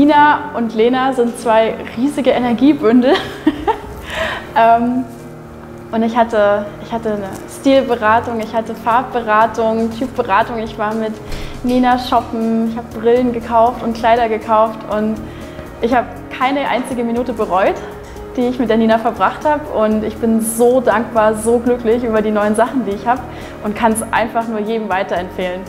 Nina und Lena sind zwei riesige Energiebündel. ähm, und ich hatte, ich hatte eine Stilberatung, ich hatte Farbberatung, Typberatung. Ich war mit Nina shoppen, ich habe Brillen gekauft und Kleider gekauft und ich habe keine einzige Minute bereut, die ich mit der Nina verbracht habe. Und ich bin so dankbar, so glücklich über die neuen Sachen, die ich habe und kann es einfach nur jedem weiterempfehlen.